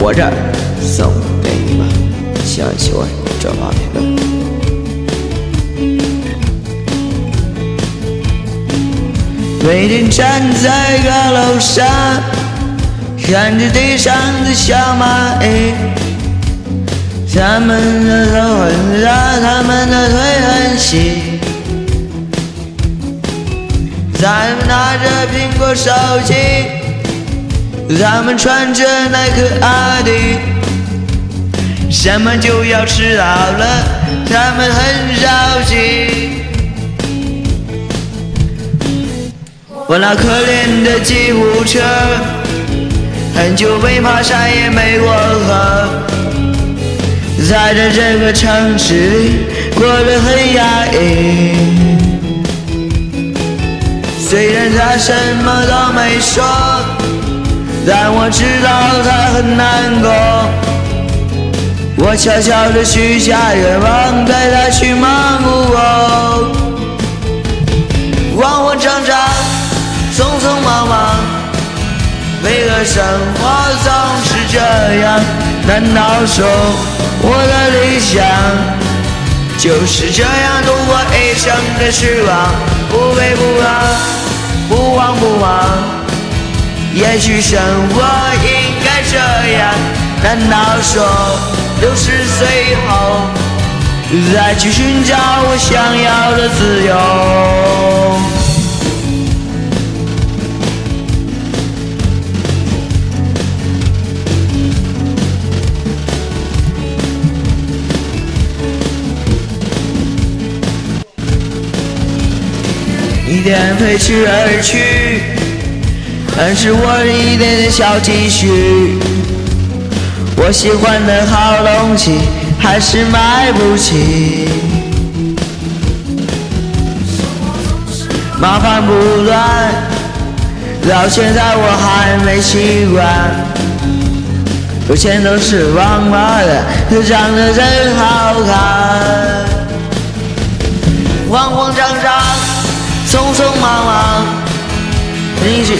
活着送给你们，希望喜欢转发评论。每天站在高楼上，看着地上的小蚂蚁，他们的头很大，他们的腿很细。他们拿着苹果手机，他们穿着耐克阿迪，什么就要迟到了，他们很着急。我那可怜的吉普车，很久没爬山也没过河，在这这个城市里过得很压抑。虽然他什么都没说，但我知道他很难过。我悄悄地许下愿望，带他去蒙古国。慌慌张张，匆匆忙忙，为何生活总是这样？难道说我的理想就是这样度过一生的时光？不卑不亢。也许生活应该这样。难道说六十岁后再去寻找我想要的自由？一点飞驰而去，但是我的一点点小积蓄。我喜欢的好东西还是买不起，麻烦不断，到现在我还没习惯。有钱都是王八蛋，他长得真好看，慌慌张张。匆匆忙忙，你是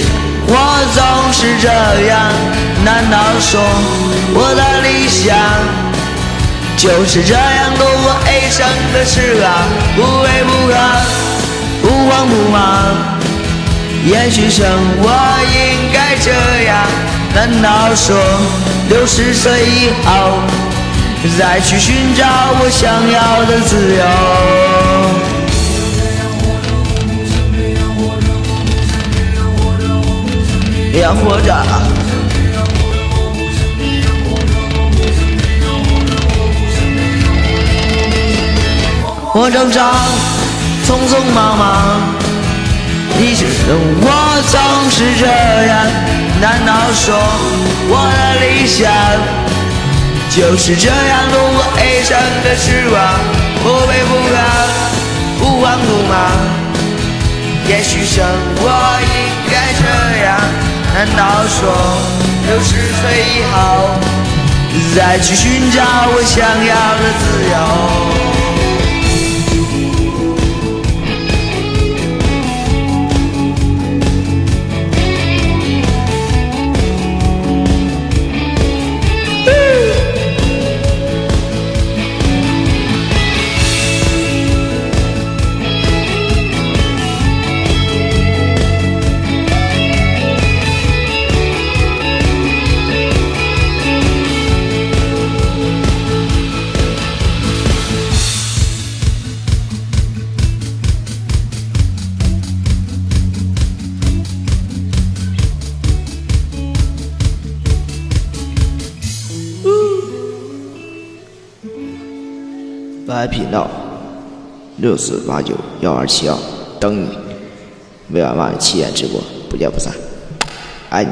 我总是这样。难道说我的理想就是这样度过一生的时光？不卑不亢，不慌不忙。也许生活应该这样。难道说六十岁以后再去寻找我想要的自由？要活着，我挣扎，匆匆忙忙，一生我总是这样。难道说我的理想就是这样度过一生的时光？不卑不亢，不慌不忙，也许生活应。难道说六十岁以后再去寻找我想要的自由？白频道六四八九幺二七幺等你，每晚晚七点直播，不见不散，爱你。